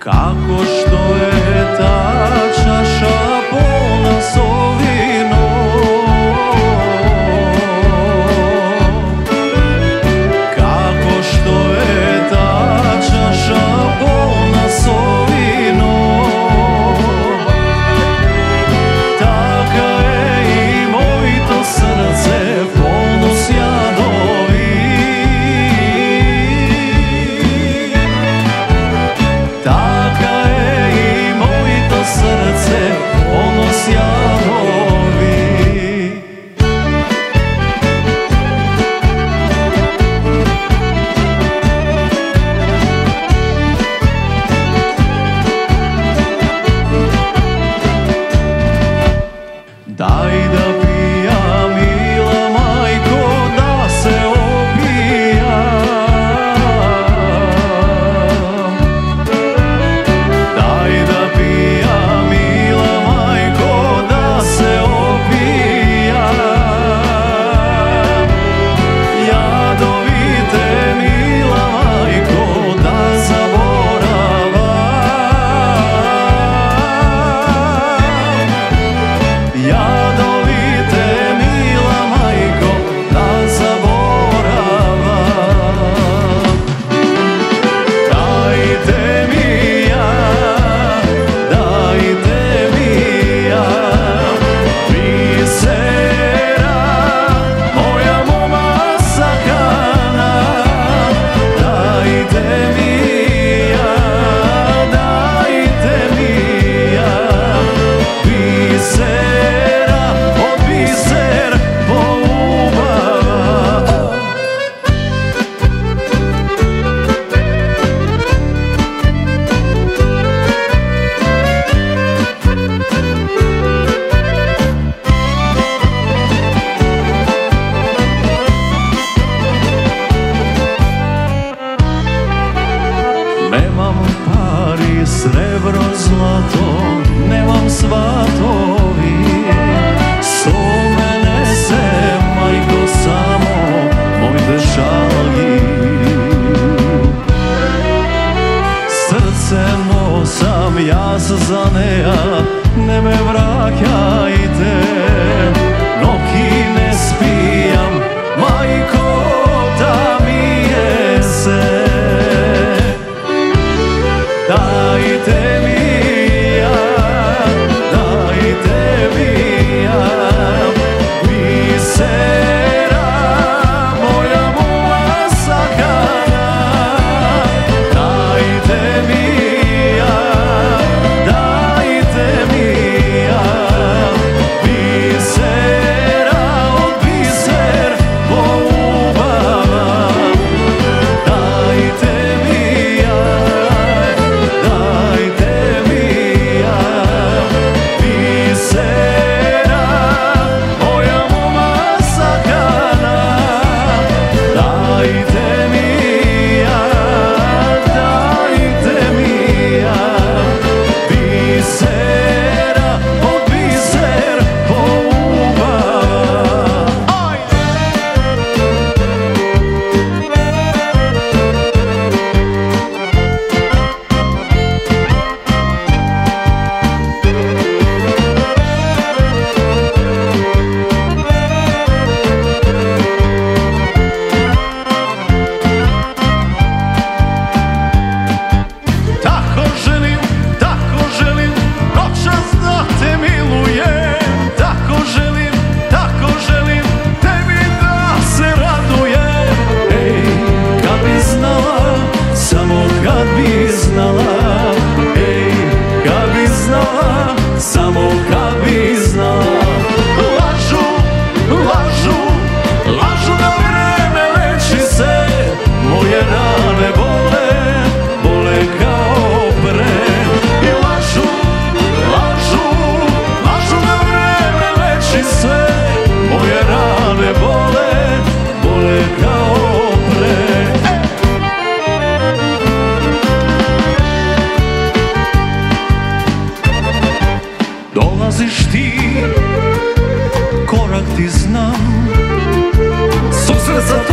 kako što je Mori srebro zlato, nemam svatovi. Sumene se, majko, samo moj bešali Srce nosam, ja se zaneja, ne me vraćaj Dolaziš ti, korak ti znam, susret za